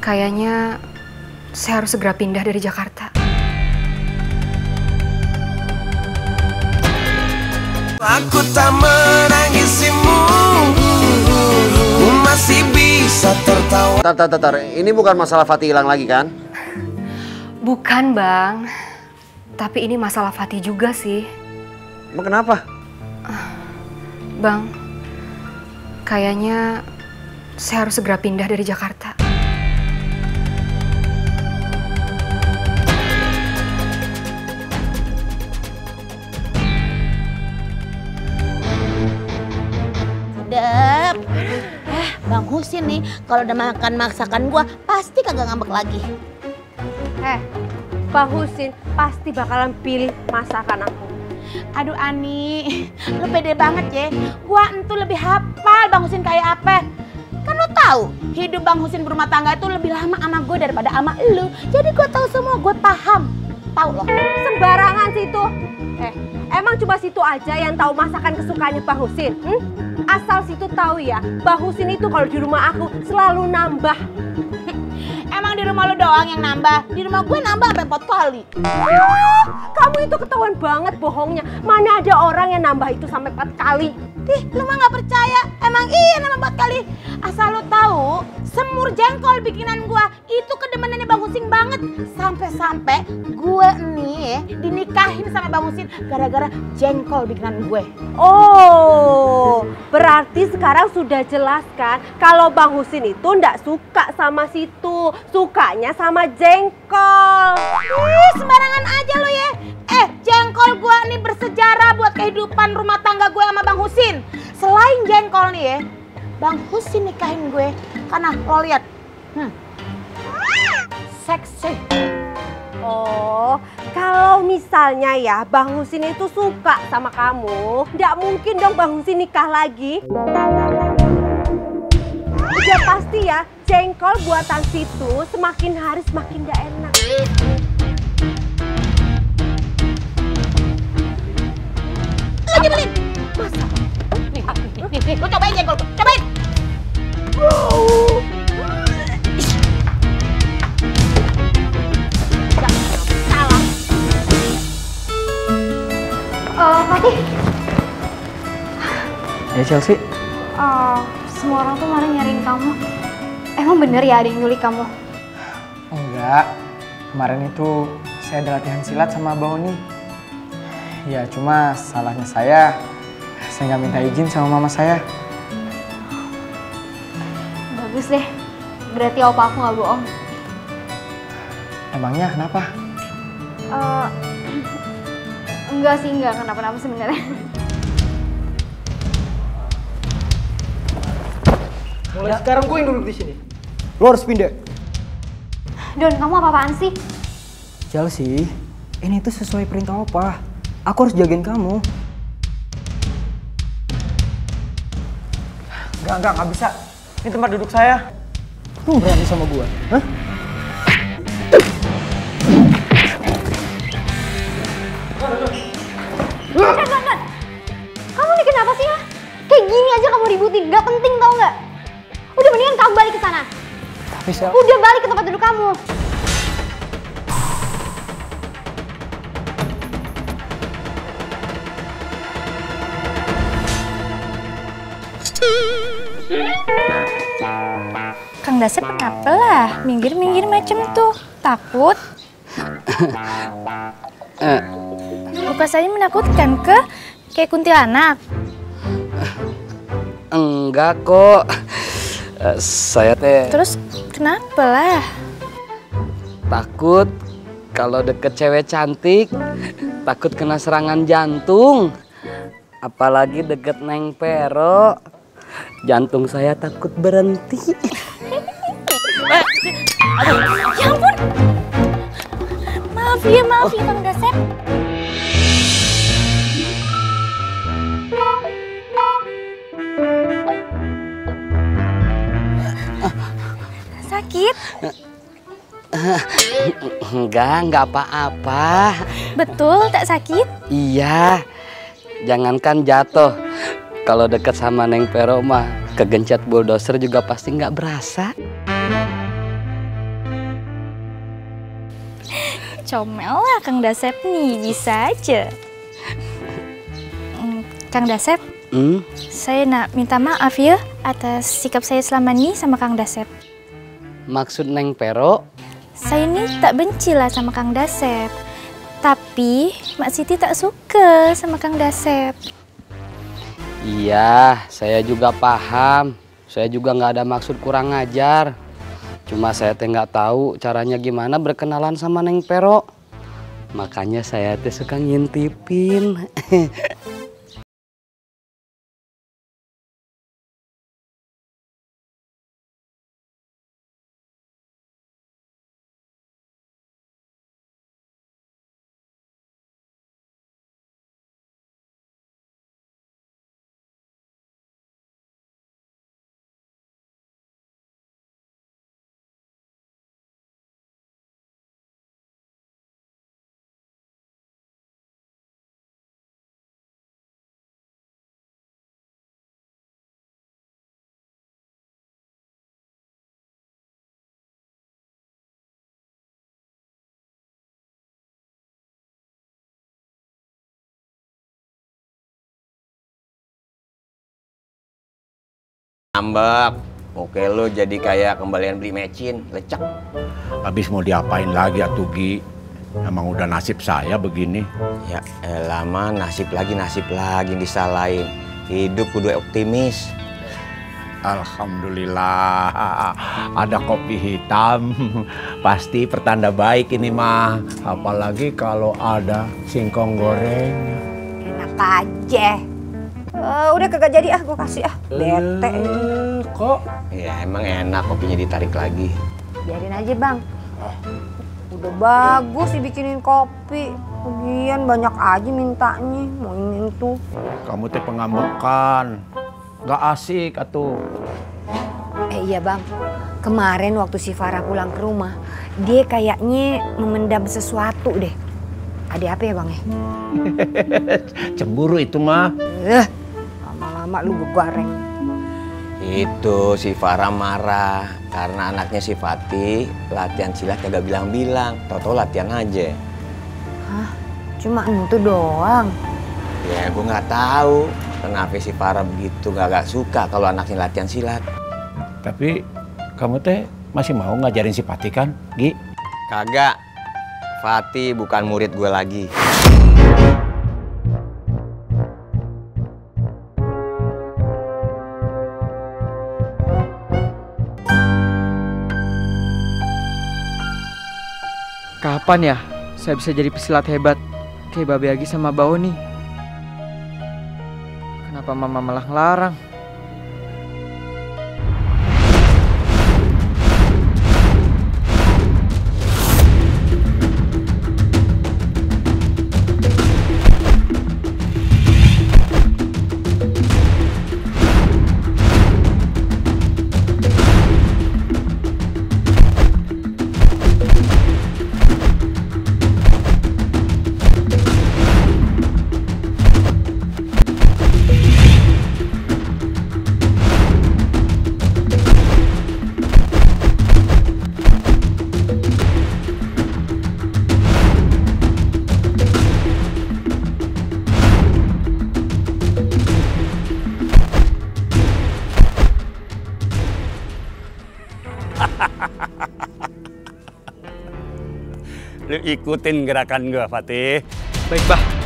Kayaknya saya harus segera pindah dari Jakarta. Aku tak menangisimu Ku masih bisa tertawa Tar, tar, tar, tar. Ini bukan masalah Fatih hilang lagi kan? Bukan, Bang. Tapi ini masalah Fatih juga sih. Emang kenapa? Bang, kayaknya saya harus segera pindah dari Jakarta. Bang Husin nih, kalau udah makan masakan gua pasti kagak ngambek lagi. Eh, Bang Husin pasti bakalan pilih masakan aku. Aduh Ani, lu pede banget ya. Gua entu lebih hafal Bang Husin kayak apa. Kan lu tahu, hidup Bang Husin berumah tangga itu lebih lama sama gue daripada sama lu. Jadi gue tahu semua, gue paham. Tahu loh. Sembarangan situ. Eh, emang cuma situ aja yang tahu masakan kesukaannya Bang Husin? Hmm? Asal situ tahu ya, Bang Husin itu kalau di rumah aku selalu nambah. Emang di rumah lu doang yang nambah? Di rumah gue nambah sampai empat kali. Oh, kamu itu ketahuan banget bohongnya. Mana ada orang yang nambah itu sampai empat kali? Ih, lu mah nggak percaya? Emang iya nambah empat kali. Asal lu tahu, semur jengkol bikinan gua itu kedemenannya Bang Husin banget. Sampai-sampai gue nih dinikahin sama Bang Husin gara-gara jengkol bikinan gue. Oh, berarti sekarang sudah jelas kan kalau Bang Husin itu ndak suka sama situ, sukanya sama jengkol. Ih, sembarangan aja lo ya. Eh, jengkol gua nih bersejarah buat kehidupan rumah Jengkol nih ya, Bang Husin nikahin gue karena lo lihat. Hmm. Seksi. Oh, kalau misalnya ya Bang Husin itu suka sama kamu, ndak mungkin dong Bang Husin nikah lagi. Udah pasti ya, jengkol buatan situ semakin hari semakin gak enak. Lo nyebelin. Masa? Nih, nih, lo cobain jengkol, gua. cobain. Salah. Eh, Fatih, Ya Chelsea, eh, semua orang tuh kemarin nyariin kamu. Emang bener ya ada yang nyulik kamu? enggak. Kemarin itu saya ada latihan silat sama Bauni. Ya cuma salahnya saya, saya nggak minta izin sama mama saya. Bagus deh. Berarti opa aku nggak bohong. Emangnya kenapa? Eh, enggak sih, enggak kenapa-napa sebenarnya. Mulai sekarang gue yang duduk di sini. Lo harus pindah. Don, kamu apa-apaan sih? Chelsea, ini tuh sesuai perintah opa. Aku harus jagain kamu. Enggak, enggak, enggak bisa. Ini tempat duduk saya. Lu berani sama gua? Hah? Kamu nih kenapa sih ya? Kayak gini aja kamu ributin, gak penting tau nggak? Udah mendingan kamu balik ke sana. Tapi saya... Udah balik ke tempat duduk kamu. Kang Dasep kenapa lah? Minggir-minggir macam tuh. Takut? Muka saya menakutkan ke? Kayak kuntilanak. Enggak kok. Eh, Saya teh Terus kenapa lah? takut kalau deket cewek cantik, takut kena serangan jantung. Apalagi deket Neng Pero. Jantung saya takut berhenti. Ya ampun. Maaf ya, maaf ya Kang Dasep. Sakit? Enggak, enggak apa-apa. Betul tak sakit? Iya. Jangankan jatuh. Kalau deket sama Neng Pero mah kegencet bulldozer juga pasti nggak berasa. Comel lah Kang Dasep nih, bisa aja. Hmm, Kang Dasep, Hmm? saya nak minta maaf ya atas sikap saya selama ini sama Kang Dasep. Maksud Neng Pero? Saya ini tak benci lah sama Kang Dasep. Tapi Mak Siti tak suka sama Kang Dasep. Iya, saya juga paham. Saya juga nggak ada maksud kurang ngajar. Cuma saya teh nggak tahu caranya gimana berkenalan sama Neng Pero. Makanya saya teh suka ngintipin. Ngambek. Oke lu jadi kayak kembalian beli mecin, lecek. Habis mau diapain lagi atuh Gi? Emang udah nasib saya begini. Ya elah mah nasib lagi nasib lagi disalahin. Hidup kudu optimis. Alhamdulillah ada kopi hitam. Pasti pertanda baik ini mah. Apalagi kalau ada singkong goreng. Enak aja. Eh, udah kagak jadi ah, gue kasih ah. Bete. Eh, kok? Ya emang enak kopinya ditarik lagi. Biarin aja bang. Udah bagus dibikinin kopi. Lagian banyak aja mintanya. Mau ini tuh. Kamu teh pengambekan. Gak asik atuh. Eh iya bang. Kemarin waktu si Farah pulang ke rumah, dia kayaknya memendam sesuatu deh. Ada apa ya bang ya? Cemburu itu mah. Eh, lama-lama lu goreng. Itu si Farah marah karena anaknya si Fatih latihan silat kagak bilang-bilang, tau-tau latihan aja. Hah? Cuma itu doang. Ya gue nggak tahu kenapa si Farah begitu gak, suka kalau anaknya latihan silat. Tapi kamu teh masih mau ngajarin si Pati kan, Gi? Kagak. Fatih bukan murid gue lagi. Kapan ya saya bisa jadi pesilat hebat kayak Babe Agi sama Baoni? Kenapa Mama malah ngelarang? Lu ikutin gerakan gue, Fatih. Baik, Bah.